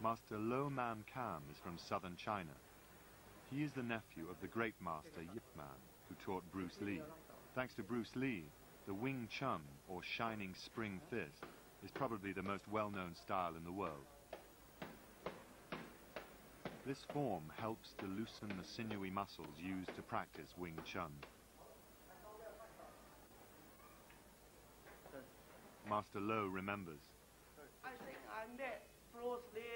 Master Lo Man Kam is from southern China. He is the nephew of the great master Yip Man, who taught Bruce Lee. Thanks to Bruce Lee, the Wing Chun, or Shining Spring Fist, is probably the most well-known style in the world. This form helps to loosen the sinewy muscles used to practice Wing Chun. Master Lo remembers. I think I met Bruce Lee in 19...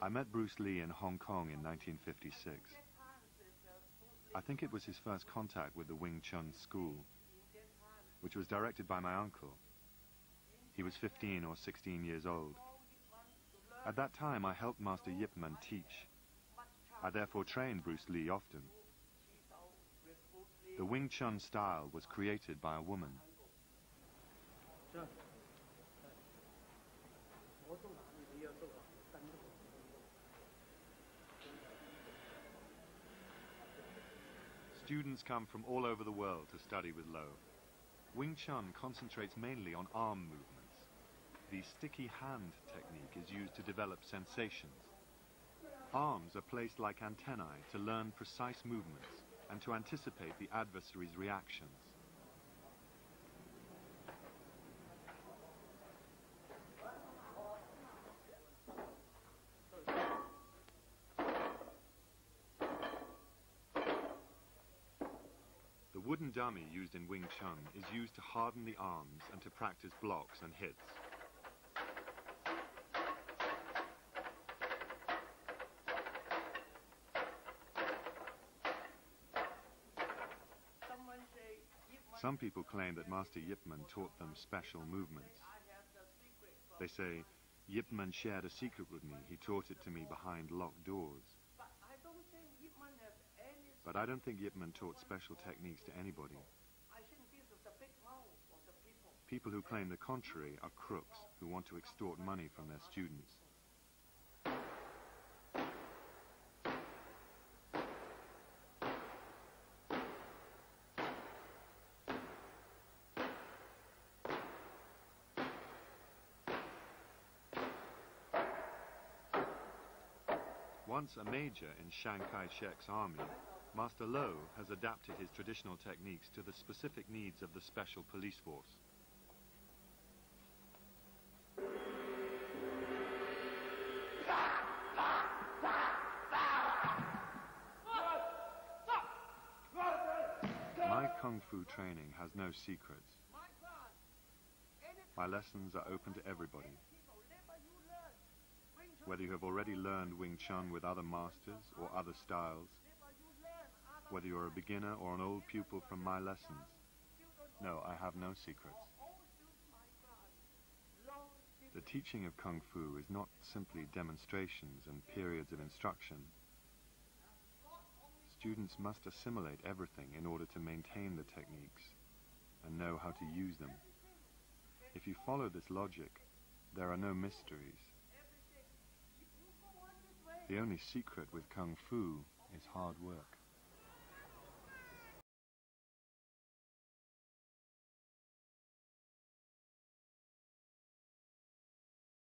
I met Bruce Lee in Hong Kong in 1956. I think it was his first contact with the Wing Chun school, which was directed by my uncle. He was 15 or 16 years old. At that time, I helped Master Yip Man teach. I therefore trained Bruce Lee often. The Wing Chun style was created by a woman. Students come from all over the world to study with Lo. Wing Chun concentrates mainly on arm movements. The sticky hand technique is used to develop sensations. Arms are placed like antennae to learn precise movements and to anticipate the adversary's reactions. Wooden dummy used in Wing Chun is used to harden the arms and to practice blocks and hits. Some people claim that Master Yip Man taught them special movements. They say, Yip Man shared a secret with me. He taught it to me behind locked doors. But I don't think Yip Man has any... But I don't think Yip Man taught special techniques to anybody. People who claim the contrary are crooks who want to extort money from their students. Once a major in Chiang Kai-shek's army, Master Lo has adapted his traditional techniques to the specific needs of the special police force. My kung fu training has no secrets. My lessons are open to everybody. Whether you have already learned Wing Chun with other masters or other styles, never you learn. Other whether you're a beginner or an old pupil from my lessons, no, I have no secrets. The teaching of Kung Fu is not simply demonstrations and periods of instruction. Students must assimilate everything in order to maintain the techniques and know how to use them. If you follow this logic, there are no mysteries. The only secret with Kung Fu is hard work.